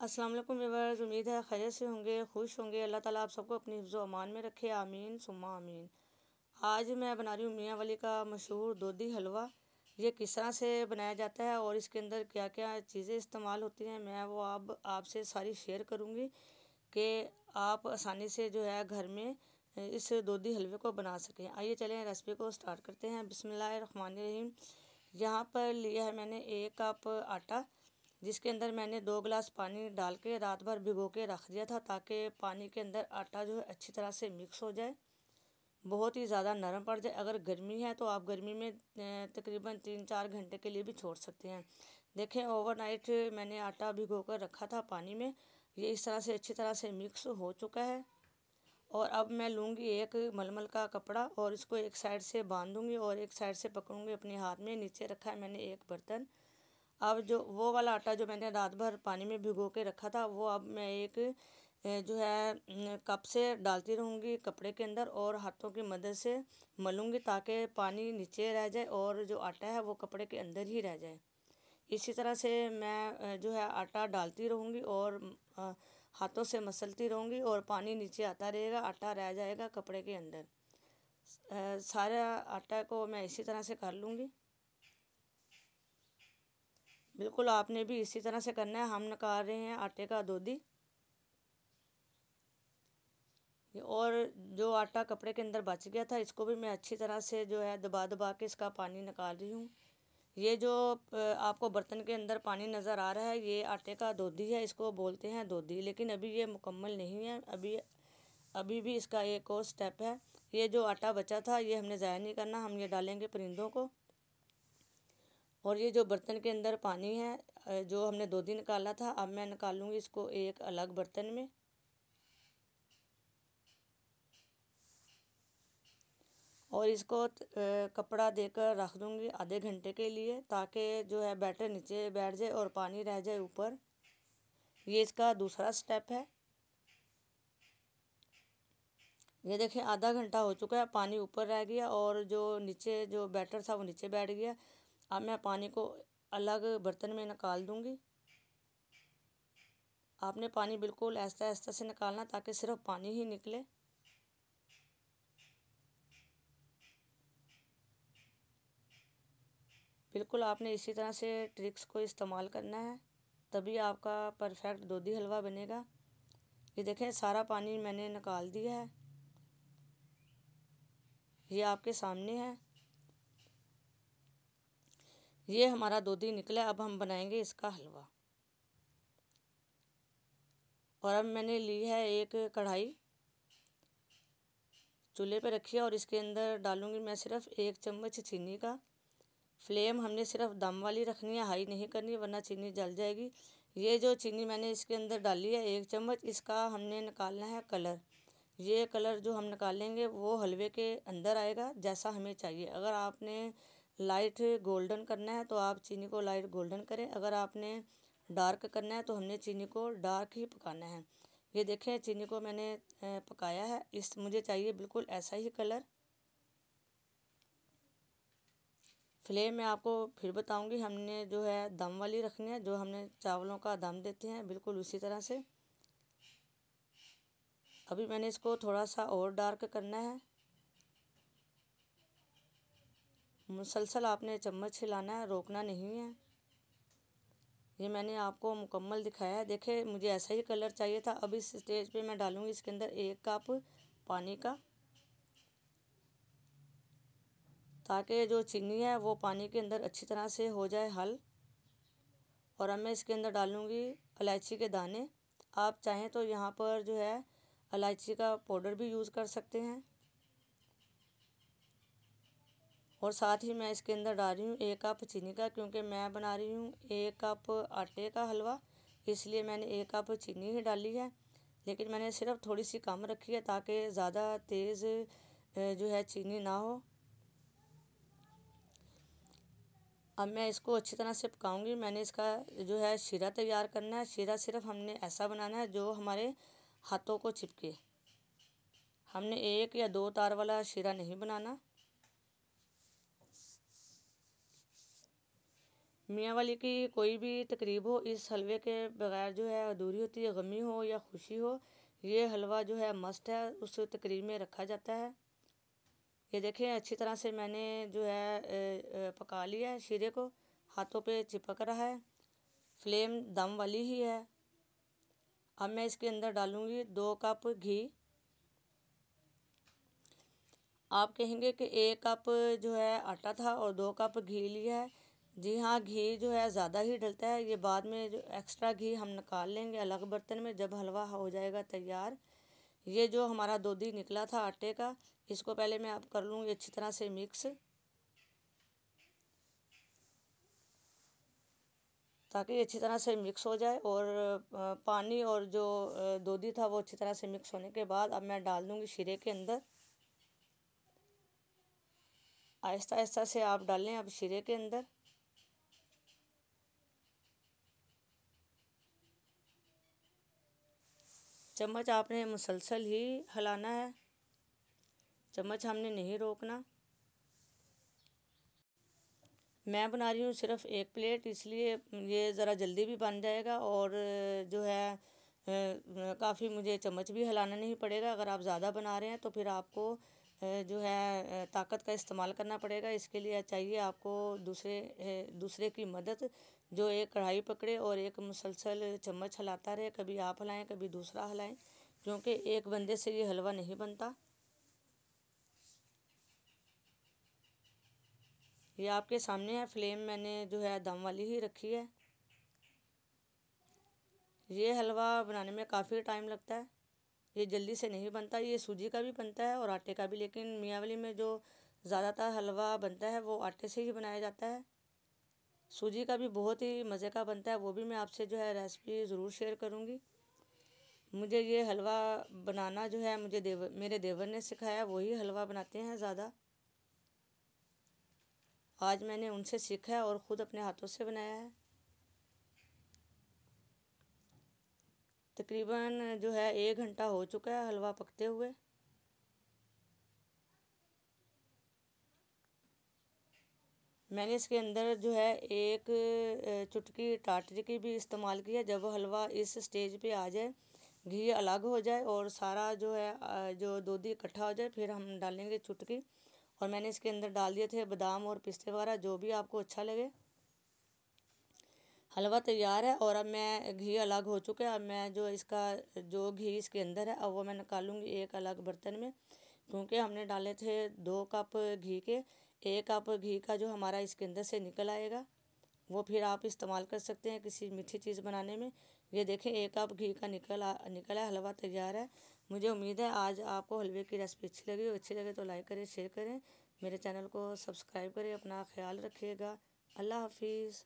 अस्सलाम वालेकुम व्यूवर्स उम्मीद है खैरियत से होंगे, खुश होंगे। अल्लाह ताला आप सबको अपनी हिफ्ज़ अमान में रखे, आमीन, सुम्मा आमीन। आज मैं बना रही हूँ मियाँ वाली का मशहूर दूधी हलवा। ये किस तरह से बनाया जाता है और इसके अंदर क्या क्या चीज़ें इस्तेमाल होती हैं, मैं वो आप आपसे सारी शेयर करूँगी कि आप आसानी से जो है घर में इस दूधी हलवे को बना सकें। आइए चलें, रेसिपी को स्टार्ट करते हैं। बिसमीम यहाँ पर लिया है मैंने एक कप आटा। जिसके अंदर मैंने दो गिलास पानी डाल के रात भर भिगो के रख दिया था ताकि पानी के अंदर आटा जो है अच्छी तरह से मिक्स हो जाए, बहुत ही ज़्यादा नरम पड़ जाए। अगर गर्मी है तो आप गर्मी में तकरीबन तीन चार घंटे के लिए भी छोड़ सकते हैं। देखें ओवरनाइट मैंने आटा भिगो कर रखा था पानी में। ये इस तरह से, अच्छी तरह से मिक्स हो चुका है। और अब मैं लूँगी एक मलमल का कपड़ा और इसको एक साइड से बांधूँगी और एक साइड से पकड़ूँगी अपने हाथ में। नीचे रखा है मैंने एक बर्तन। अब जो, वो वाला आटा जो मैंने रात भर पानी में भिगो के रखा था, वो अब मैं एक जो है कप से डालती रहूँगी कपड़े के अंदर और हाथों की मदद से मलूँगी ताकि पानी नीचे रह जाए और जो आटा है वो कपड़े के अंदर ही रह जाए। इसी तरह से मैं जो है, आटा डालती रहूँगी और हाथों से मसलती रहूँगी और पानी नीचे आता रहेगा, आटा रह जाएगा कपड़े के अंदर। सारा आटा को मैं इसी तरह से कर लूँगी। बिल्कुल आपने भी इसी तरह से करना है। हम निकाल रहे हैं आटे का दूधी और जो आटा कपड़े के अंदर बच गया था, इसको भी मैं अच्छी तरह से जो है दबा दबा के इसका पानी निकाल रही हूँ। ये जो आपको बर्तन के अंदर पानी नज़र आ रहा है, ये आटे का दूधी है, इसको बोलते हैं दूधी लेकिन अभी ये मुकम्मल नहीं है। अभी अभी भी इसका एक और स्टेप है। ये जो आटा बचा था, ये हमने ज़ाया नहीं करना। हम ये डालेंगे परिंदों को। और ये जो बर्तन के अंदर पानी है जो हमने दो दिन निकाला था, अब मैं निकालूँगी इसको एक अलग बर्तन में। और इसको कपड़ा देकर रख दूँगी आधे घंटे के लिए, ताकि जो है बैटर नीचे बैठ जाए और पानी रह जाए ऊपर। ये इसका दूसरा स्टेप है। ये देखें आधा घंटा हो चुका है, पानी ऊपर रह गया और जो नीचे जो बैटर था वो नीचे बैठ गया। अब मैं पानी को अलग बर्तन में निकाल दूँगी। आपने पानी बिल्कुल ऐसा ऐसा से निकालना ताकि सिर्फ़ पानी ही निकले। बिल्कुल आपने इसी तरह से ट्रिक्स को इस्तेमाल करना है, तभी आपका परफेक्ट दूधी हलवा बनेगा। ये देखें, सारा पानी मैंने निकाल दिया है। ये आपके सामने है। ये हमारा दूधी निकला, अब हम बनाएँगे इसका हलवा। और अब मैंने ली है एक कढ़ाई, चूल्हे पे रखी है और इसके अंदर डालूँगी मैं सिर्फ़ एक चम्मच चीनी का। फ्लेम हमने सिर्फ़ दम वाली रखनी है, हाई नहीं करनी, वरना चीनी जल जाएगी। ये जो चीनी मैंने इसके अंदर डाली है, एक चम्मच इसका हमने निकालना है कलर। ये कलर जो हम निकालेंगे, वो हलवे के अंदर आएगा, जैसा हमें चाहिए। अगर आपने लाइट गोल्डन करना है तो आप चीनी को लाइट गोल्डन करें। अगर आपने डार्क करना है तो हमने चीनी को डार्क ही पकाना है। ये देखें, चीनी को मैंने पकाया है। इस, मुझे चाहिए बिल्कुल ऐसा ही कलर। फ्लेम में आपको फिर बताऊँगी। हमने जो है दम वाली रखनी है, जो हमने चावलों का दम देते हैं, बिल्कुल उसी तरह से। अभी मैंने इसको थोड़ा सा और डार्क करना है। मुसलसल आपने चम्मच हिलाना है, रोकना नहीं है। ये मैंने आपको मुकम्मल दिखाया है। देखे, मुझे ऐसा ही कलर चाहिए था। अब इस स्टेज पे मैं डालूँगी इसके अंदर एक कप पानी का, ताकि जो चीनी है, वो पानी के अंदर अच्छी तरह से हो जाए हल। और अब मैं इसके अंदर डालूँगी इलायची के दाने। आप चाहें तो यहाँ पर जो है इलायची का पाउडर भी यूज़ कर सकते हैं। और साथ ही मैं इसके अंदर डाल रही हूँ एक कप चीनी का, क्योंकि मैं बना रही हूँ एक कप आटे का हलवा। इसलिए मैंने एक कप चीनी ही डाली है। लेकिन मैंने सिर्फ़ थोड़ी सी कम रखी है ताकि ज़्यादा तेज़ जो है चीनी ना हो। अब मैं इसको अच्छी तरह से पकाऊँगी। मैंने इसका जो है शीरा तैयार करना है। शीरा सिर्फ़ हमने ऐसा बनाना है जो हमारे हाथों को चिपके। हमने एक या दो तार वाला शीरा नहीं बनाना। मियाँ वाली की कोई भी तकरीब हो, इस हलवे के बगैर जो है अधूरी होती है गमी हो या खुशी हो, ये हलवा जो है मस्त है, उस तकरीब में रखा जाता है। ये देखें, अच्छी तरह से मैंने जो है पका लिया है शीरे को, हाथों पे चिपक रहा है, फ्लेम दम वाली ही है। अब मैं इसके अंदर डालूँगी दो कप घी। आप कहेंगे कि एक कप जो है आटा था और दो कप घी लिया है जी हाँ घी जो है ज़्यादा ही डलता है। ये बाद में जो एक्स्ट्रा घी हम निकाल लेंगे अलग बर्तन में, जब हलवा हो जाएगा तैयार। ये जो हमारा दूधी निकला था आटे का, इसको पहले मैं आप कर लूँगी अच्छी तरह से मिक्स ताकि अच्छी तरह से मिक्स हो जाए और पानी और जो दूधी था वो अच्छी तरह से मिक्स होने के बाद अब मैं डाल दूँगी शीरे के अंदर। आहिस्ता आहिस्ता से आप डालें अब शीरे के अंदर। चम्मच आपने मुसलसल ही हलाना है। चम्मच हमने नहीं रोकना। मैं बना रही हूँ सिर्फ़ एक प्लेट, इसलिए ये ज़रा जल्दी भी बन जाएगा और जो है काफ़ी मुझे चम्मच भी हलाना नहीं पड़ेगा। अगर आप ज़्यादा बना रहे हैं तो फिर आपको जो है ताकत का इस्तेमाल करना पड़ेगा। इसके लिए चाहिए आपको दूसरे दूसरे की मदद, जो एक कढ़ाई पकड़े और एक मुसलसल चम्मच हिलाता रहे। कभी आप हिलाएँ, कभी दूसरा हिलाएँ, क्योंकि एक बंदे से ये हलवा नहीं बनता। ये आपके सामने है, फ्लेम मैंने जो है, दम वाली ही रखी है। ये हलवा बनाने में काफ़ी टाइम लगता है। ये जल्दी से नहीं बनता, ये सूजी का भी बनता है और आटे का भी, लेकिन मियाँ वाली में जो ज़्यादातर हलवा बनता है वो आटे से ही बनाया जाता है। सूजी का भी बहुत ही मज़े का बनता है, वो भी मैं आपसे जो है रेसिपी ज़रूर शेयर करूँगी। मुझे ये हलवा बनाना जो है मुझे देवर मेरे देवर ने सिखाया वही हलवा बनाते हैं ज़्यादा। आज मैंने उनसे सीखा है और ख़ुद अपने हाथों से बनाया है। तकरीबन जो है एक घंटा हो चुका है हलवा पकते हुए। मैंने इसके अंदर जो है एक चुटकी टाटरी की भी इस्तेमाल किया जब हलवा इस स्टेज पे आ जाए, घी अलग हो जाए और सारा जो है जो दूधी इकट्ठा हो जाए, फिर हम डालेंगे चुटकी। और मैंने इसके अंदर डाल दिए थे बादाम और पिस्ते वगैरह, जो भी आपको अच्छा लगे। हलवा तैयार है और अब मैं घी अलग हो चुका है। अब मैं जो इसका, जो घी इसके अंदर है, अब वो मैं निकालूँगी एक अलग बर्तन में, क्योंकि हमने डाले थे दो कप घी के। एक कप घी का जो हमारा इसके अंदर से निकल आएगा, वो फिर आप इस्तेमाल कर सकते हैं किसी मीठी चीज़ बनाने में। ये देखें, एक कप घी का निकल आ, निकल हलवा तैयार है। मुझे उम्मीद है आज आपको हलवे की रेसिपी अच्छी लगी अच्छी लगे तो लाइक करें, शेयर करें। मेरे चैनल को सब्सक्राइब करें, अपना ख्याल रखिएगा। अल्लाह हाफिज़।